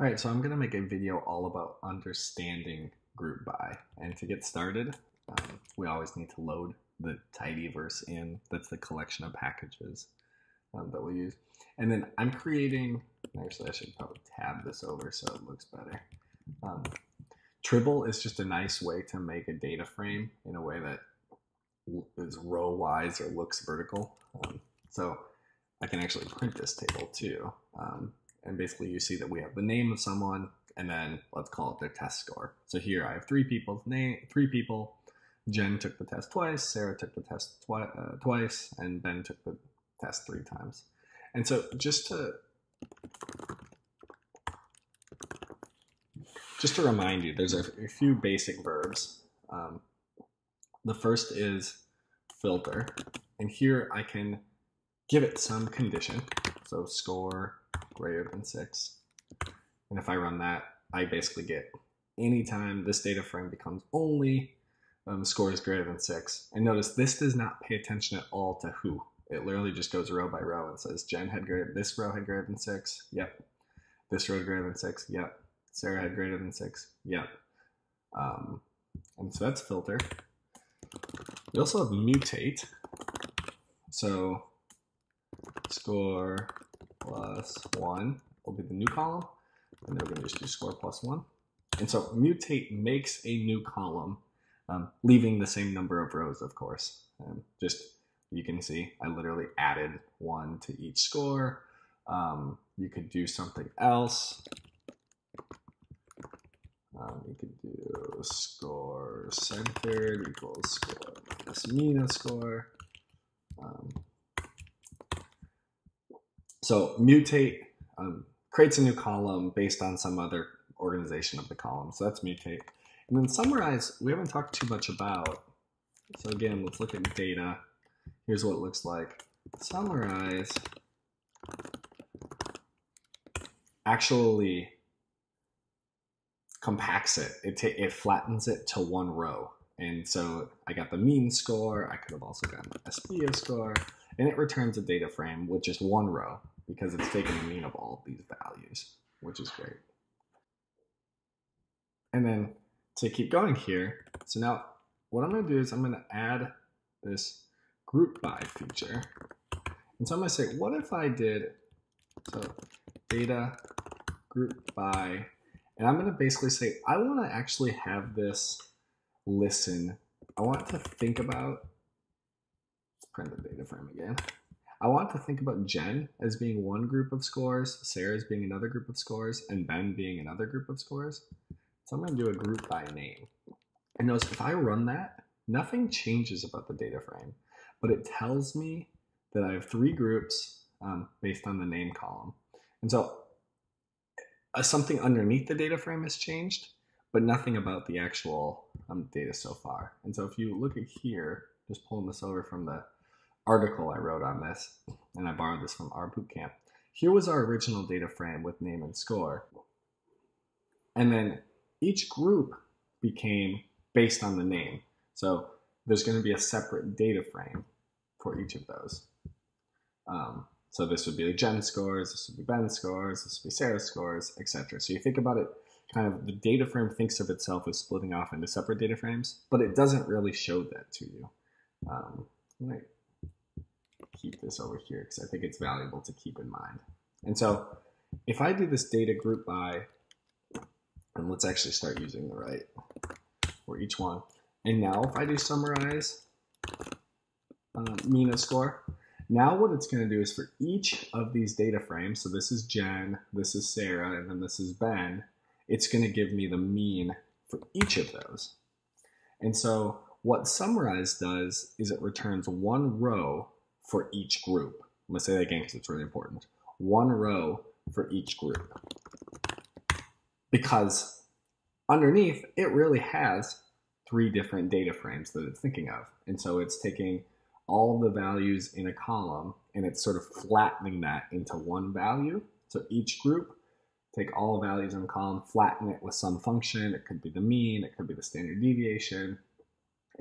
All right, so I'm gonna make a video all about understanding group by. And to get started, um, we always need to load the tidyverse in. That's the collection of packages um, that we use. And then I'm creating, actually I should probably tab this over so it looks better. Um, Tribble is just a nice way to make a data frame in a way that is row wise or looks vertical. Um, so I can actually print this table too. Um, and basically you see that we have the name of someone and then let's call it their test score. So here I have three people's name, three people. Jen took the test twice, Sarah took the test twi uh, twice, and Ben took the test three times. And so just to just to remind you, there's a, a few basic verbs. Um, the first is filter, and here I can give it some condition. So score greater than six. And if I run that, I basically get anytime this data frame becomes only um, scores greater than six. And notice this does not pay attention at all to who. It literally just goes row by row and says Jen had greater, this row had greater than six. Yep. This row greater than six. Yep. Sarah had greater than six. Yep. Um, and so that's filter. We also have mutate. So score plus one will be the new column. And then we're going to just do score plus one. And so mutate makes a new column, um, leaving the same number of rows, of course. And just, you can see, I literally added one to each score. Um, you could do something else. Um, you could do score centered equals score minus mean score. Um, so mutate um, creates a new column based on some other organization of the column. So that's mutate. And then summarize, we haven't talked too much about. So again, let's look at data. Here's what it looks like. Summarize actually compacts it. It, it flattens it to one row. And so I got the mean score. I could have also gotten the SPO score. And it returns a data frame with just one row because it's taking the mean of all of these values, which is great. And then to keep going here, so now what I'm going to do is I'm going to add this group by feature. And so I'm to say, what if I did, so data group by, and I'm going to basically say, I want to actually have this listen. I want to think about, let's print the data frame again. I want to think about Jen as being one group of scores, Sarah as being another group of scores, and Ben being another group of scores. So I'm going to do a group by name. And notice if I run that, nothing changes about the data frame, but it tells me that I have three groups um, based on the name column. And so uh, something underneath the data frame has changed, but nothing about the actual um, data so far. And so if you look at here, just pulling this over from the article I wrote on this, and I borrowed this from our Bootcamp. Here was our original data frame with name and score. And then each group became based on the name. So there's going to be a separate data frame for each of those. Um, so this would be the Jen scores, this would be Ben scores, this would be Sarah scores, etc. So you think about it, kind of the data frame thinks of itself as splitting off into separate data frames, but it doesn't really show that to you. Um, right keep this over here because I think it's valuable to keep in mind. And so if I do this data group by, and let's actually start using the right for each one. And now if I do summarize uh, Mina score, now what it's going to do is for each of these data frames, so this is Jen, this is Sarah, and then this is Ben, it's going to give me the mean for each of those. And so what summarize does is it returns one row for each group. I'm going to say that again because it's really important. One row for each group. Because underneath, it really has three different data frames that it's thinking of. And so it's taking all the values in a column and it's sort of flattening that into one value. So each group, take all values in a column, flatten it with some function. It could be the mean, it could be the standard deviation,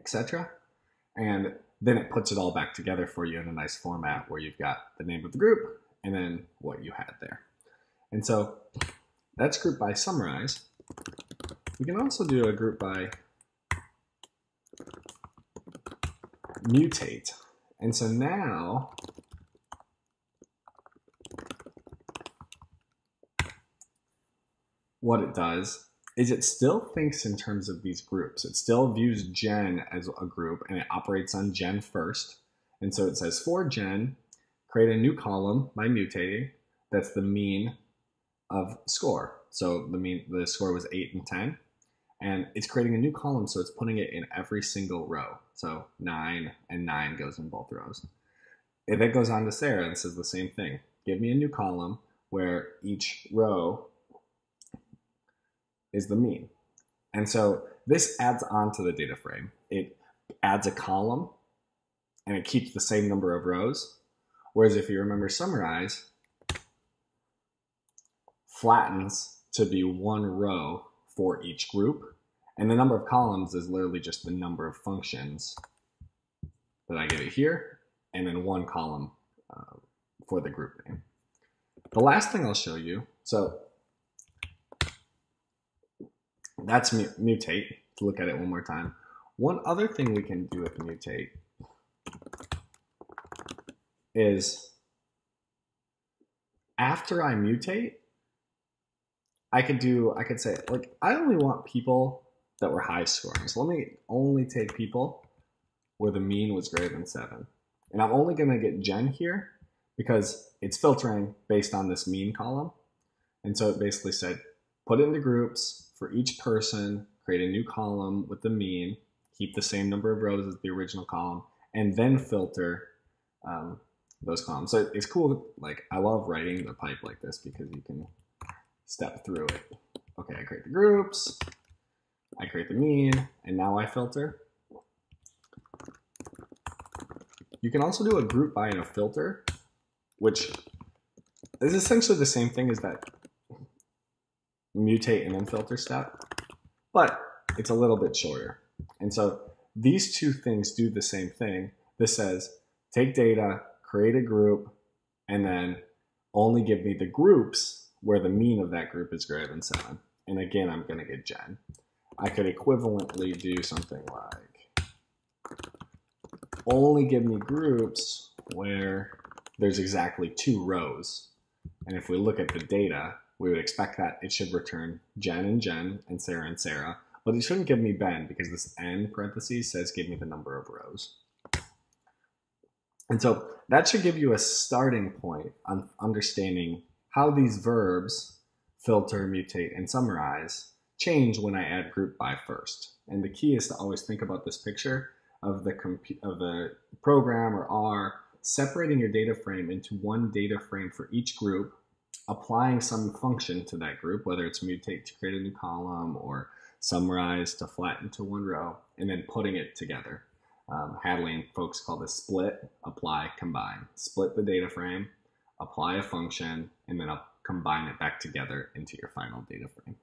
etc. And then it puts it all back together for you in a nice format where you've got the name of the group and then what you had there. And so That's group by summarize. We can also do a group by mutate. And so now what it does is it still thinks in terms of these groups. It still views Jen as a group and it operates on Jen first. And so it says for Jen, create a new column by mutating. That's the mean of score. So the mean the score was 8 and 10. And it's creating a new column, so it's putting it in every single row. So 9 and 9 goes in both rows. If it then goes on to Sarah and says the same thing. Give me a new column where each row is the mean. And so this adds on to the data frame. It adds a column and it keeps the same number of rows. Whereas if you remember summarize, flattens to be one row for each group. And the number of columns is literally just the number of functions that I give it here, and then one column uh, for the group name. The last thing I'll show you, so that's mutate, to look at it one more time. One other thing we can do with mutate is after I mutate, I could do, I could say, like, I only want people that were high scoring. So let me only take people where the mean was greater than seven. And I'm only going to get Jen here because it's filtering based on this mean column. And so it basically said, put it into groups for each person, create a new column with the mean, keep the same number of rows as the original column, and then filter um, those columns. So it's cool. Like I love writing the pipe like this because you can step through it. Okay, I create the groups, I create the mean, and now I filter. You can also do a group by and a filter, which is essentially the same thing as that mutate and then filter step, but it's a little bit shorter. And so these two things do the same thing. This says take data, create a group, and then only give me the groups where the mean of that group is greater than 7. And again, I'm going to get Jen. I could equivalently do something like only give me groups where there's exactly two rows. And if we look at the data, we would expect that it should return Jen and Jen and Sarah and Sarah, but it shouldn't give me Ben because this n parentheses says give me the number of rows. And so that should give you a starting point on understanding how these verbs, filter, mutate, and summarize, change when I add group by first. And the key is to always think about this picture of the, of the program or R separating your data frame into one data frame for each group, applying some function to that group, whether it's mutate to create a new column or summarize to flatten to one row, and then putting it together. Um, Hadley folks call this split, apply, combine. Split the data frame, apply a function, and then combine it back together into your final data frame.